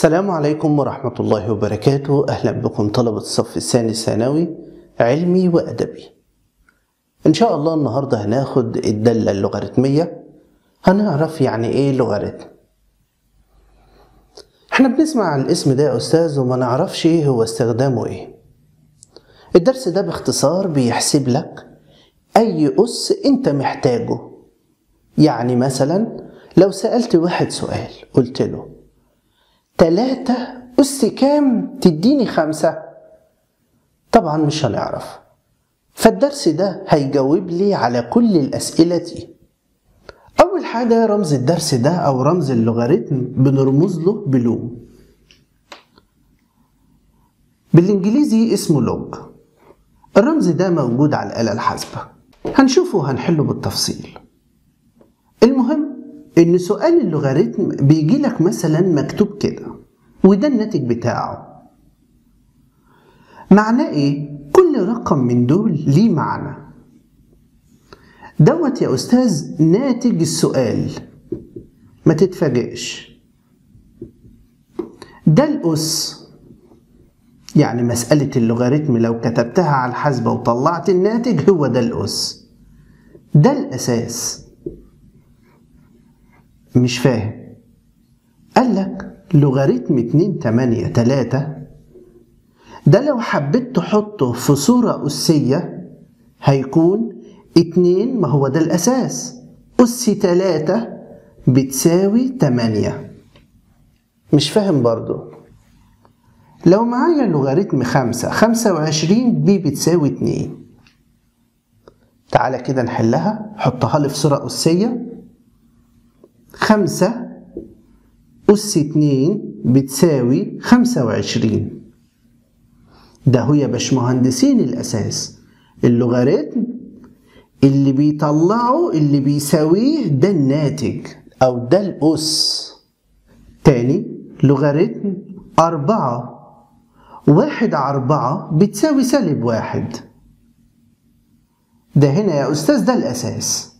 السلام عليكم ورحمة الله وبركاته. أهلا بكم طلبة الصف الثاني الثانوي علمي وأدبي. إن شاء الله النهاردة هناخد الدالة اللوغاريتمية. هنعرف يعني إيه لوغاريتم. إحنا بنسمع الاسم ده يا أستاذ وما نعرفش إيه هو استخدامه إيه. الدرس ده باختصار بيحسب لك أي أس أنت محتاجه. يعني مثلا لو سألت واحد سؤال قلت له تلاتة أس كام تديني خمسة. طبعا مش هنعرف. فالدرس ده هيجاوب لي على كل الأسئلة دي. أول حاجة رمز الدرس ده أو رمز اللوغاريتم بنرمز له بلوم. بالإنجليزي اسمه لوج الرمز ده موجود على الآلة الحاسبة. هنشوفه وهنحله بالتفصيل. المهم إن سؤال اللوغاريتم بيجي لك مثلا مكتوب كده. وده الناتج بتاعه. معناه إيه؟ كل رقم من دول ليه معنى. دوت يا أستاذ ناتج السؤال. ما تتفاجئش. ده الأس يعني مسألة اللوغاريتم لو كتبتها على الحاسبة وطلعت الناتج هو ده الأس. ده الأساس. مش فاهم. قال لك لوغاريتم 2 8 3 ده لو حبيت تحطه في صورة أسية هيكون 2 ما هو ده الأساس. أس 3 بتساوي 8 مش فاهم برضو. لو معايا لوغاريتم 5 25 بي بتساوي 2 تعالى كده نحلها حطها لي في صورة أسية. خمسة أس اتنين بتساوي خمسة وعشرين. ده هو يا باشمهندسين الأساس. اللوغاريتم اللي بيطلعه اللي بيساويه ده الناتج أو ده الأس. تاني لوغاريتم أربعة. واحد على أربعة بتساوي سالب واحد. ده هنا يا أستاذ ده الأساس.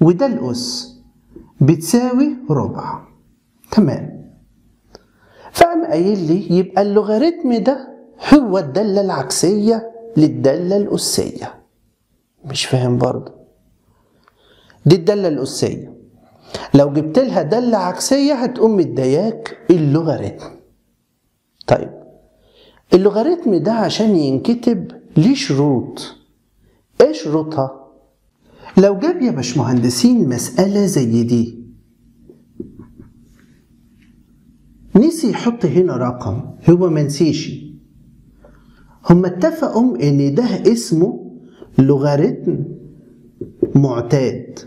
وده الأس بتساوي ربع. تمام. فقام قايل لي يبقى اللوغاريتم ده هو الدالة العكسية للدالة الأسية. مش فاهم برضه. دي الدالة الأسية. لو جبت لها دالة عكسية هتقوم مدياك اللوغاريتم. طيب اللوغاريتم ده عشان ينكتب ليه شروط إيه شروطها لو جاب يا باشمهندسين مسألة زي دي نسي يحط هنا رقم. هو منسيش هم اتفقوا إن ده اسمه لوغاريتم معتاد.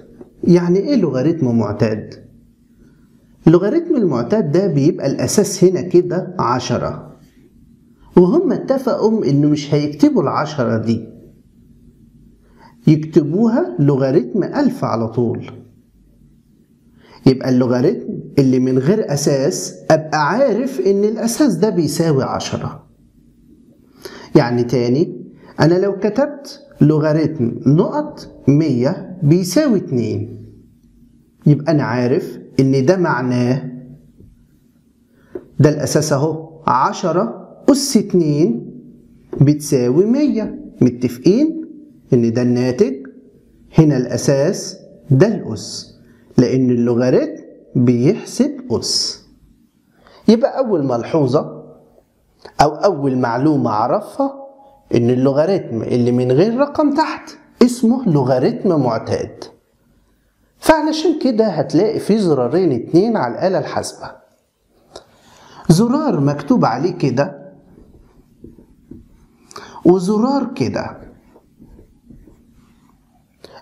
يعني إيه لوغاريتم معتاد؟ اللوغاريتم المعتاد ده بيبقى الأساس هنا كده عشرة. وهم اتفقوا إنه مش هيكتبوا العشرة دي. يكتبوها لوغاريتم ألف على طول. يبقى اللوغاريتم اللي من غير أساس أبقى عارف إن الأساس ده بيساوي عشرة. يعني تاني أنا لو كتبت لوغاريتم نقط مية بيساوي اتنين. يبقى أنا عارف إن ده معناه ده الأساس أهو. عشرة أس اتنين بتساوي مية. متفقين؟ إن ده الناتج؟ هنا الأساس ده الأس. لأن اللوغاريتم بيحسب اس يبقى أول ملحوظة أو أول معلومة أعرفها إن اللوغاريتم اللي من غير رقم تحت اسمه لوغاريتم معتاد. فعلشان كده هتلاقي في زرارين اتنين على الآلة الحاسبة. زرار مكتوب عليه كده وزرار كده.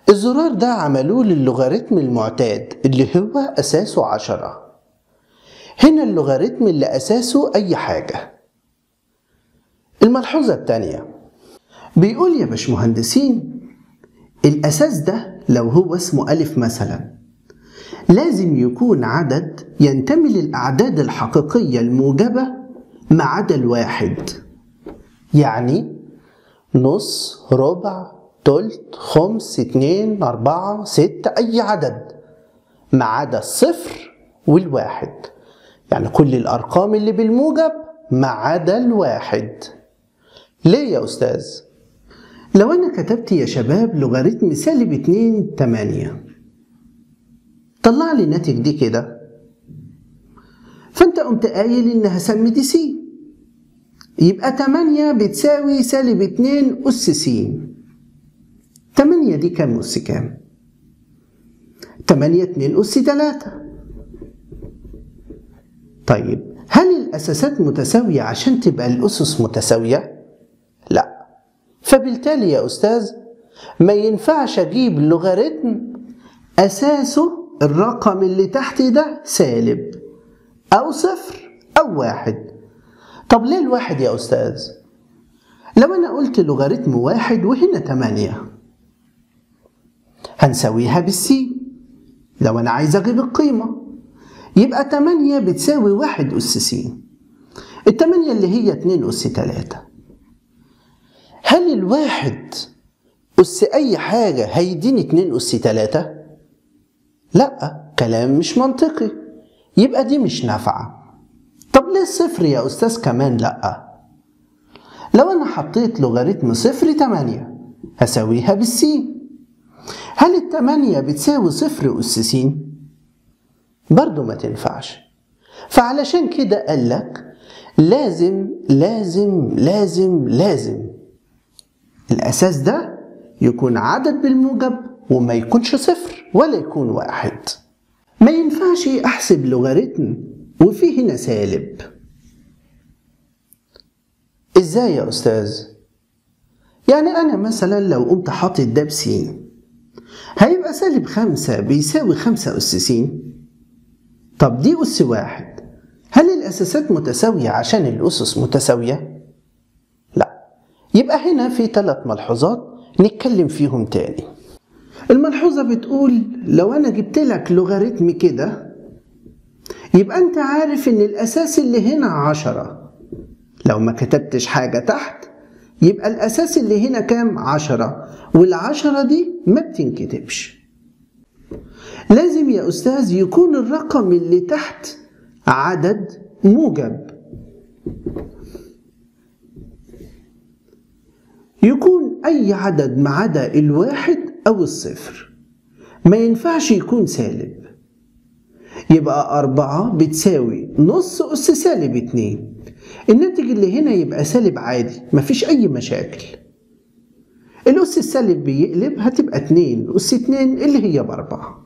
الزرار ده عملوه للوغاريتم المعتاد اللي هو أساسه عشرة. هنا اللوغاريتم اللي أساسه أي حاجة. الملحوظة التانية. بيقول يا باشمهندسين الأساس ده لو هو اسمه ألف مثلا لازم يكون عدد ينتمي للأعداد الحقيقية الموجبة ما عدا الواحد يعني نص ربع تلت خمس اتنين أربعة ستة أي عدد ما عدا الصفر والواحد. يعني كل الأرقام اللي بالموجب ما عدا الواحد. ليه يا أستاذ؟ لو أنا كتبت يا شباب لوغاريتم سالب اتنين تمانية. طلع لي الناتج دي كده. فأنت قمت قايل إن هسمي دي سي. يبقى تمانية بتساوي سالب اتنين أس س تمانية دي كام أس كام؟ تمانية اتنين أس تلاتة طيب هل الأساسات متساوية عشان تبقى الأسس متساوية؟ لا فبالتالي يا أستاذ ما ينفعش أجيب لوغاريتم أساسه الرقم اللي تحت ده سالب أو صفر أو واحد طب ليه الواحد يا أستاذ؟ لو أنا قلت لوغاريتم واحد وهنا تمانية هنساويها بالسي لو أنا عايز أجيب القيمة. يبقى تمانية بتساوي واحد أس س التمانية اللي هي اتنين أس تلاتة. هل الواحد أس أي حاجة هيديني اتنين أس تلاتة؟ لأ كلام مش منطقي. يبقى دي مش نافعة. طب ليه الصفر يا أستاذ كمان لأ؟ لو أنا حطيت لوغاريتم صفر تمانية هساويها بالسين. هل التمانية بتساوي صفر أس س؟ برضو ما تنفعش فعلشان كده قالك لازم لازم لازم لازم الأساس ده يكون عدد بالموجب وما يكونش صفر ولا يكون واحد ما ينفعش أحسب لوغاريتم وفيه هنا سالب إزاي يا أستاذ؟ يعني أنا مثلا لو قمت حاطط ده بسين هيبقى سالب خمسة بيساوي خمسة أس س طب دي أس واحد. هل الأساسات متساوية عشان الأسس متساوية؟ لا. يبقى هنا في ثلاث ملحوظات نتكلم فيهم تاني. الملحوظة بتقول لو أنا جبت لك لوغاريتم كده يبقى أنت عارف إن الأساس اللي هنا عشرة. لو ما كتبتش حاجة تحت يبقى الأساس اللي هنا كام؟ عشرة. والعشرة دي ما بتنكتبش. لازم يا أستاذ يكون الرقم اللي تحت عدد موجب. يكون أي عدد ما عدا الواحد أو الصفر. ما ينفعش يكون سالب. يبقى أربعة بتساوي نص أس سالب اتنين. الناتج اللي هنا يبقى سالب عادي مفيش أي مشاكل. الأس السالب بيقلب هتبقى اتنين أس اتنين اللي هي بأربعة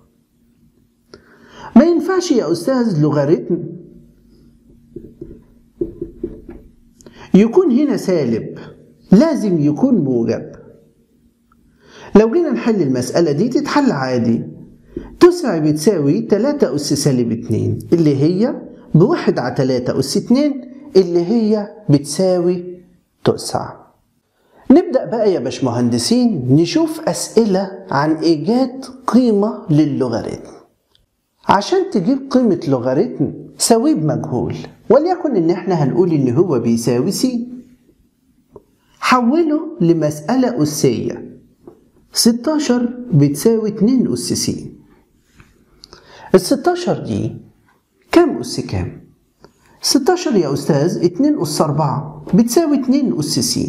ما ينفعش يا أستاذ لوغاريتم يكون هنا سالب لازم يكون موجب. لو جينا نحل المسألة دي تتحل عادي. تسعة بتساوي تلاتة أس سالب اتنين اللي هي بواحد على تلاتة أس اتنين اللي هي بتساوي تسعة. نبدأ بقى يا باشمهندسين نشوف أسئلة عن إيجاد قيمة للوغاريتم. عشان تجيب قيمة لوغاريتم ساويه بمجهول وليكن إن إحنا هنقول إن هو بيساوي س حوله لمسألة أسية. 16 بتساوي 2 أس س ال 16 دي كام أس كام؟ 16 يا أستاذ 2 أس 4 بتساوي 2 أس س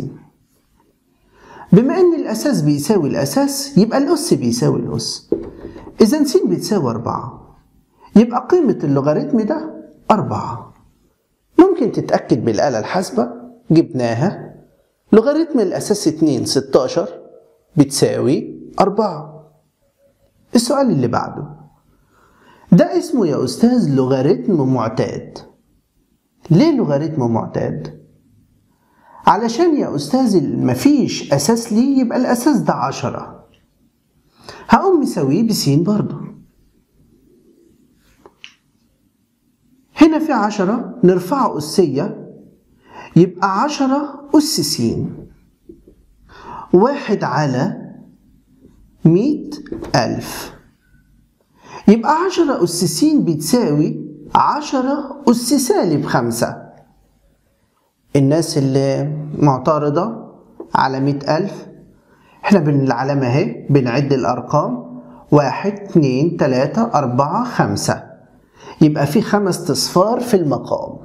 بما إن الأساس بيساوي الأساس يبقى الأس بيساوي الأس. إذا س بتساوي 4 يبقى قيمة اللوغاريتم ده أربعة. ممكن تتأكد بالآلة الحاسبة جبناها. لوغاريتم الأساس اتنين ستاشر بتساوي أربعة. السؤال اللي بعده. ده اسمه يا أستاذ لوغاريتم معتاد. ليه لوغاريتم معتاد؟ علشان يا أستاذ مفيش أساس ليه يبقى الأساس ده عشرة. هقوم مساويه بسين برضه. هنا في عشرة نرفعه أسية يبقى عشرة أس س واحد على مية ألف. يبقى عشرة أس س بتساوي عشرة أس سالب خمسة. الناس اللي معترضة على مئة ألف إحنا بالعلامة أهي بنعد الأرقام. واحد اتنين تلاتة أربعة خمسة. يبقى في خمس تصفار في المقام.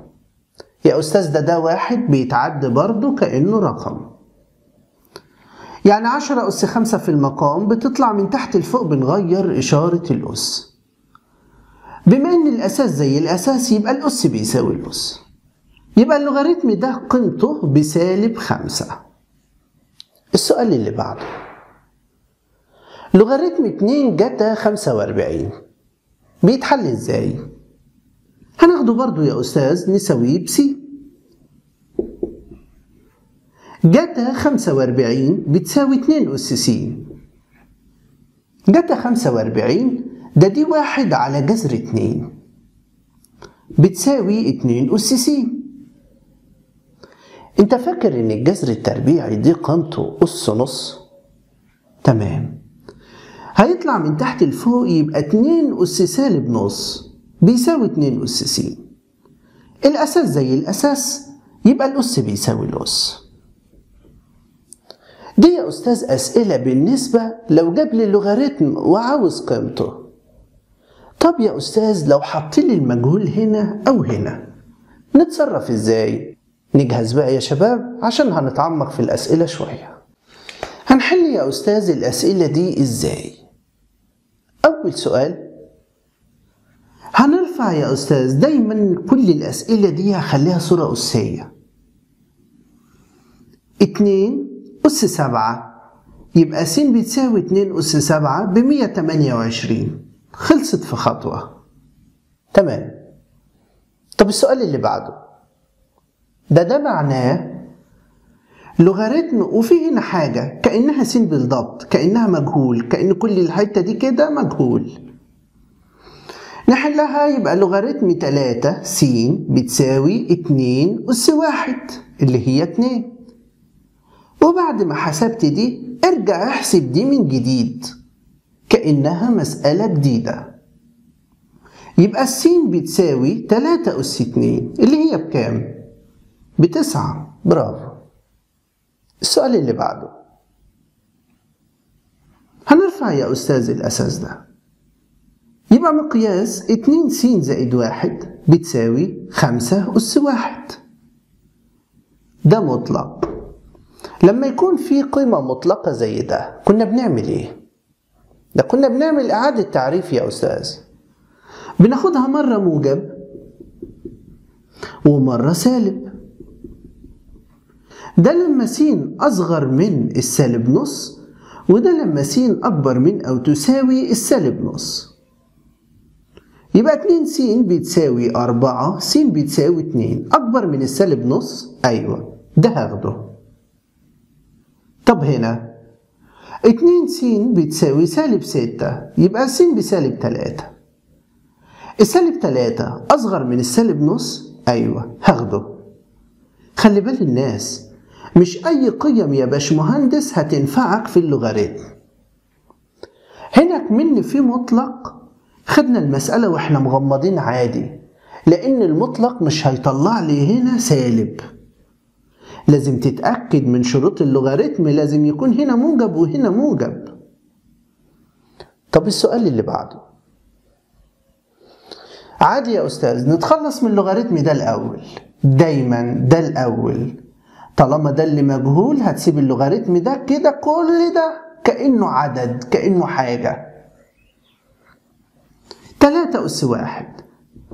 يا أستاذ ده ده واحد بيتعد برضه كأنه رقم. يعني عشرة أس خمسة في المقام بتطلع من تحت لفوق بنغير إشارة الأس. بما إن الأساس زي الأساس يبقى الأس بيساوي الأس. يبقى اللوغاريتم ده قيمته بسالب خمسة. السؤال اللي بعده. لوغاريتم 2 جتا 45 بيتحل إزاي؟ هناخده برضو يا أستاذ نساويه بسي. جتا 45 بتساوي 2 أس س جتا 45 ده دي واحد على جذر 2 بتساوي 2 أس س انت فاكر ان الجذر التربيعي دي قيمته أس نص؟ تمام هيطلع من تحت لفوق يبقى 2 أس سالب نص بيساوي 2 أس س الأساس زي الأساس يبقى الأس بيساوي الأس دي يا أستاذ أسئلة بالنسبة لو جاب لي اللوغاريتم وعاوز قيمته طب يا أستاذ لو حط لي المجهول هنا أو هنا نتصرف إزاي؟ نجهز بقى يا شباب عشان هنتعمق في الأسئلة شوية. هنحل يا أستاذ الأسئلة دي إزاي؟ أول سؤال هنرفع يا أستاذ دايما كل الأسئلة دي هخليها صورة أسية. اتنين أس سبعة يبقى س بتساوي اتنين أس سبعة بمية تمانية وعشرين. خلصت في خطوة. تمام. طب السؤال اللي بعده. ده ده معناه لوغاريتم وفي هنا حاجة كأنها س بالضبط كأنها مجهول كأن كل الحتة دي كده مجهول. نحلها يبقى لوغاريتم 3 س بتساوي 2 أس واحد اللي هي 2 وبعد ما حسبت دي ارجع احسب دي من جديد كأنها مسألة جديدة. يبقى السين بتساوي 3 أس 2 اللي هي بكام؟ بتسعة. برافو. السؤال اللي بعده. هنرفع يا أستاذ الأساس ده. يبقى مقياس 2 س زائد واحد بتساوي 5 أس واحد. ده مطلق. لما يكون في قيمة مطلقة زي ده كنا بنعمل إيه؟ ده كنا بنعمل إعادة تعريف يا أستاذ. بناخدها مرة موجب ومرة سالب. ده لما س أصغر من السالب نص وده لما س أكبر من أو تساوي السالب نص يبقى 2 س بتساوي 4 س بتساوي 2 أكبر من السالب نص أيوة ده هاخده. طب هنا 2 س بتساوي سالب 6 يبقى س بسالب 3 السالب 3 أصغر من السالب نص أيوة هاخده. خلي بال الناس مش أي قيم يا باشمهندس هتنفعك في اللوغاريتم هنا كمن في مطلق خدنا المسألة وإحنا مغمضين عادي لأن المطلق مش هيطلع لي هنا سالب. لازم تتأكد من شروط اللوغاريتم لازم يكون هنا موجب وهنا موجب. طب السؤال اللي بعده. عادي يا أستاذ نتخلص من اللوغاريتم ده الأول. دايما ده الأول. طالما ده اللي مجهول هتسيب اللوغاريتم ده. كده كل ده كأنه عدد كأنه حاجة. 3 أس واحد.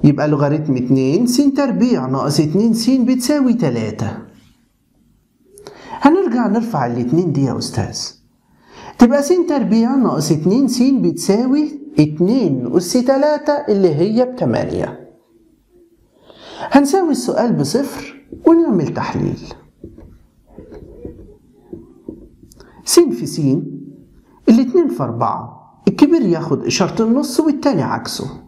يبقى لوغاريتم 2 س تربيع. ناقص 2 س بتساوي 3 هنرجع نرفع الاتنين دي يا أستاذ. تبقى س تربيع ناقص 2 س بتساوي 2 أس 3 اللي هي بتمانية. هنساوي السؤال بصفر ونعمل تحليل. س في س الاتنين في أربعة الكبير ياخد إشارة النص والتاني عكسه.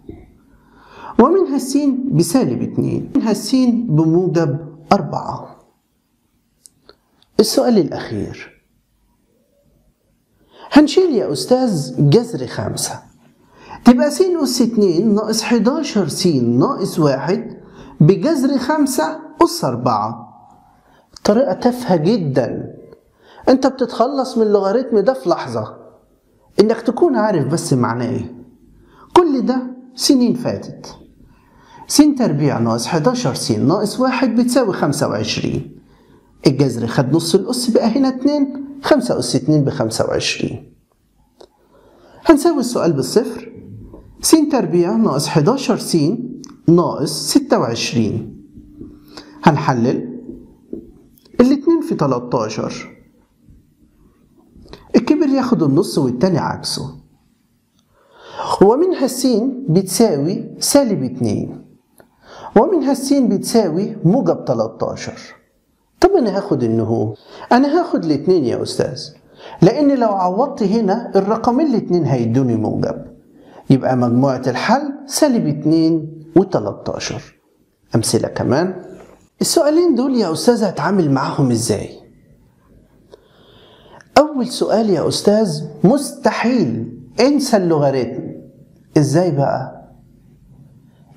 ومنها السين بسالب اتنين منها السين بموجب أربعة. السؤال الأخير. هنشيل يا أستاذ جذر خمسة. تبقى س أس اتنين ناقص حداشر س ناقص واحد بجذر خمسة أس أربعة. طريقة تافهة جدا. أنت بتتخلص من اللوغاريتم ده في لحظة. إنك تكون عارف بس معناه إيه. كل ده سنين فاتت. س تربيع ناقص 11 س ناقص واحد بتساوي 25 الجذر خد نص الأس بقى هنا 2 5 أس 2 ب 25 هنساوي السؤال بالصفر. س تربيع ناقص 11 س ناقص 26 هنحلل. الاتنين في 13 الكبير ياخد النص والتاني عكسه. ومنها السين بتساوي سالب 2 ومنها السين بتساوي موجب 13 طب أنا هاخد النهو أنا هاخد الاتنين يا أستاذ. لأن لو عوضت هنا الرقمين الاتنين هيدوني موجب. يبقى مجموعة الحل سالب 2 و13 أمثلة كمان. السؤالين دول يا أستاذ هتعامل معاهم إزاي؟ أول سؤال يا أستاذ مستحيل انسى اللوغاريتم إزاي بقى؟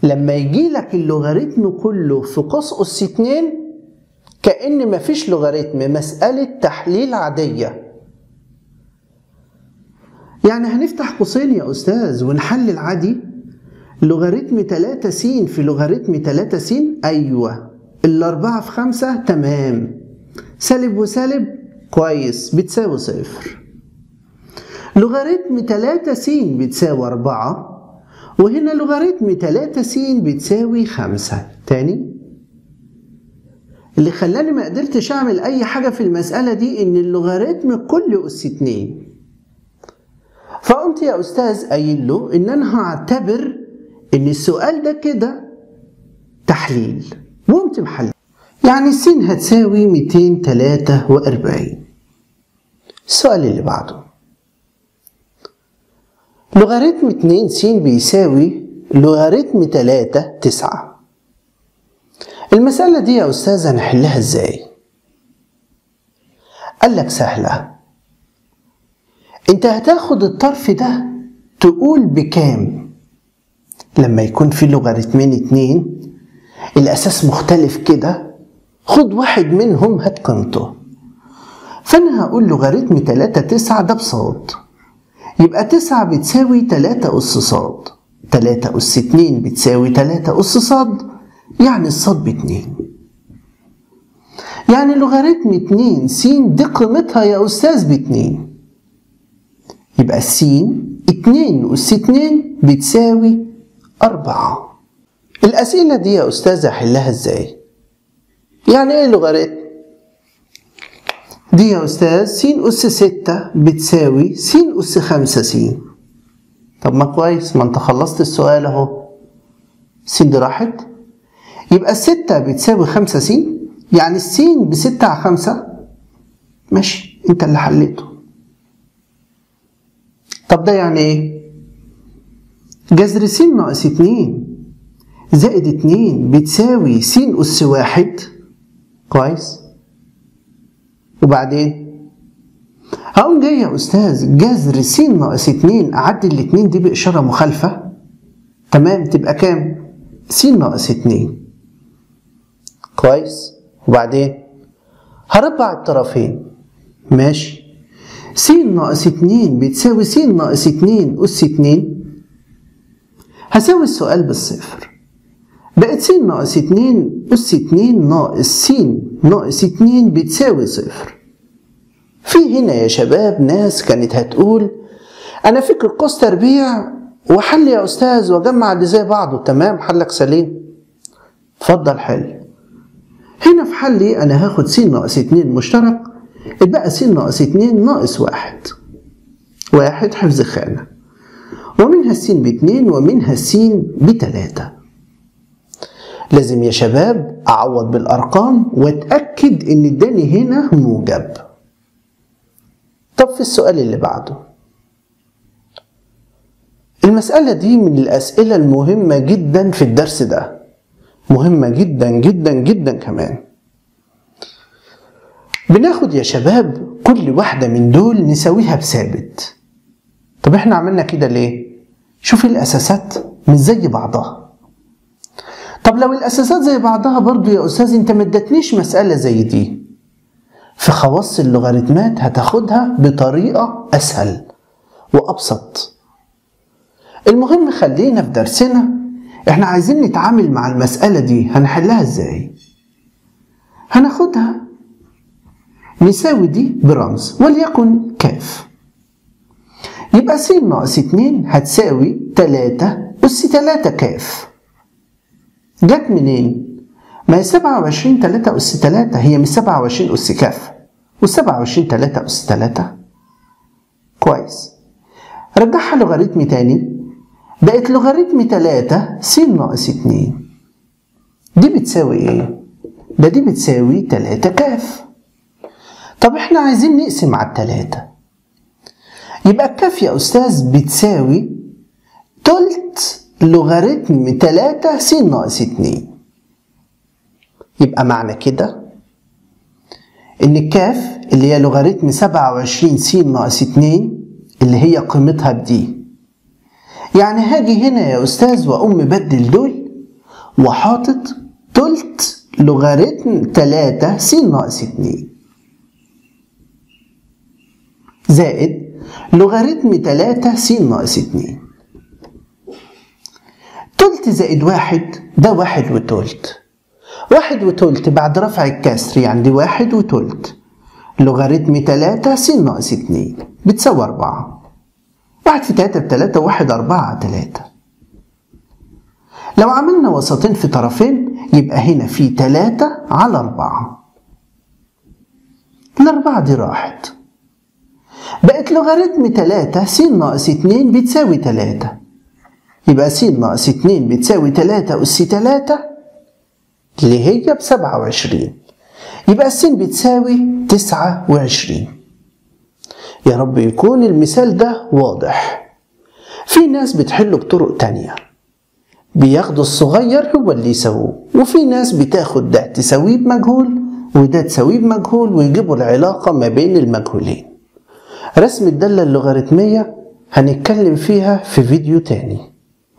لما يجي لك اللوغاريتم كله في قوس اس 2 كأن مفيش لوغاريتم مسألة تحليل عادية. يعني هنفتح قوسين يا أستاذ ونحلل عادي لوغاريتم 3 س في لوغاريتم 3 س أيوة. الأربعة في خمسة تمام. سالب وسالب كويس بتساوي صفر. لوغاريتم 3 س بتساوي 4 وهنا لوغاريتم 3 س بتساوي 5 تاني. اللي خلاني ما قدرتش أعمل أي حاجة في المسألة دي إن اللوغاريتم كل اس 2 فقمت يا أستاذ قايل له إن أنا هعتبر إن السؤال ده كده تحليل وقمت محلل. يعني السين هتساوي 243 السؤال اللي بعده لوغاريتم 2 س بيساوي لوغاريتم 3 9 المسألة دي يا أستاذ هنحلها إزاي؟ قال لك سهلة. أنت هتاخد الطرف ده تقول بكام؟ لما يكون في لوغاريتمين اتنين الأساس مختلف كده خد واحد منهم هات قيمته. فأنا هقول لوغاريتم 3 9 ده بصاد يبقى تسعة بتساوي تلاتة أس صاد تلاتة أس اتنين بتساوي تلاتة أس صاد يعني الصاد باتنين. يعني لوغاريتم اتنين. س دي قيمتها يا أستاذ باتنين. يبقى السين اتنين أس اتنين بتساوي أربعة. الأسئلة دي يا أستاذ أحلها إزاي؟ يعني إيه لوغاريتم؟ دي يا أستاذ س أس ستة بتساوي س أس خمسة س طب ما كويس ما أنت خلصت السؤال أهو. س دي راحت. يبقى الستة بتساوي خمسة س يعني السين بستة على خمسة. ماشي أنت اللي حليته. طب ده يعني إيه؟ جذر س ناقص اتنين. زائد اتنين بتساوي س أس واحد. كويس؟ وبعدين؟ هقوم جاي يا أستاذ جذر س ناقص 2 أعدل الاتنين دي بإشارة مخالفة. تمام؟ تبقى كام؟ س ناقص 2 كويس؟ وبعدين؟ هربع الطرفين. ماشي. س ناقص 2 بتساوي س ناقص 2 اس 2 هساوي السؤال بالصفر. بقت س ناقص 2 أس 2 ناقص س ناقص 2 بتساوي صفر. في هنا يا شباب ناس كانت هتقول أنا فكر قوس تربيع وحل يا أستاذ وأجمع اللي زي بعضه. تمام حلك سليم. اتفضل حل. هنا في حلي أنا هاخد س ناقص 2 مشترك اتبقى س ناقص 2 ناقص واحد. واحد حفظ خانة. ومنها السين باتنين ومنها السين بتلاتة. لازم يا شباب أعوض بالأرقام وأتأكد إن اداني هنا موجب. طب في السؤال اللي بعده. المسألة دي من الأسئلة المهمة جدا في الدرس ده. مهمة جدا جدا جدا كمان. بناخد يا شباب كل واحدة من دول نساويها بثابت. طب إحنا عملنا كده ليه؟ شوف الأساسات مش زي بعضها. طب لو الأساسات زي بعضها برضو يا أستاذ أنت ما ادتنيش مسألة زي دي. في خواص اللوغاريتمات هتاخدها بطريقة أسهل وأبسط. المهم خلينا في درسنا. إحنا عايزين نتعامل مع المسألة دي. هنحلها إزاي؟ هناخدها. نساوي دي برمز وليكن كاف. يبقى س ناقص 2 هتساوي 3 أس 3 كاف. جت منين؟ ما هي 27 3 أس 3 هي مش 27 أس كاف. و27 3 أس 3 كويس. رجعها لوغاريتم تاني. بقت لوغاريتم 3 س ناقص 2 دي بتساوي إيه؟ ده دي بتساوي 3 كاف. طب إحنا عايزين نقسم على التلاتة. يبقى الكاف يا أستاذ بتساوي تلت لوغاريتم 3 س ناقص 2 يبقى معنى كده إن الكاف اللي هي لوغاريتم 27 س ناقص 2 اللي هي قيمتها بدي. يعني هاجي هنا يا أستاذ وأقوم مبدل دول وحاطط تلت لوغاريتم 3 س ناقص 2 زائد لوغاريتم 3 س ناقص 2 تلت زائد واحد ده واحد وتلت. واحد وتلت بعد رفع الكسر يعني واحد وتلت. لوغاريتم 3 س ناقص 2 بتساوي 4 واحد في 3 بتلاتة واحد أربعة تلاتة. لو عملنا وسطين في طرفين يبقى هنا في تلاتة على أربعة. الأربعة دي راحت. بقت لوغاريتم 3 س ناقص 2 بتساوي 3 يبقى س ناقص 2 بتساوي 3 أس 3 اللي هي ب 27 يبقى الس بتساوي 29 يا رب يكون المثال ده واضح. في ناس بتحله بطرق تانية. بياخدوا الصغير هو اللي يساووه وفي ناس بتاخد ده تساويه بمجهول وده تساويه بمجهول ويجيبوا العلاقة ما بين المجهولين. رسم الدالة اللوغاريتمية هنتكلم فيها في فيديو تاني.